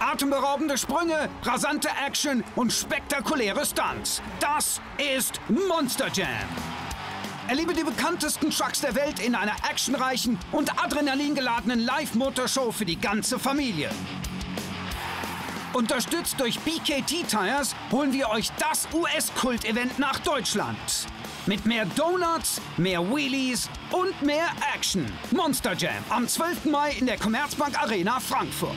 Atemberaubende Sprünge, rasante Action und spektakuläre Stunts. Das ist Monster Jam. Erlebe die bekanntesten Trucks der Welt in einer actionreichen und adrenalingeladenen Live-Motorshow für die ganze Familie. Unterstützt durch BKT Tires holen wir euch das US-Kult-Event nach Deutschland. Mit mehr Donuts, mehr Wheelies und mehr Action. Monster Jam am 12. Mai in der Commerzbank Arena Frankfurt.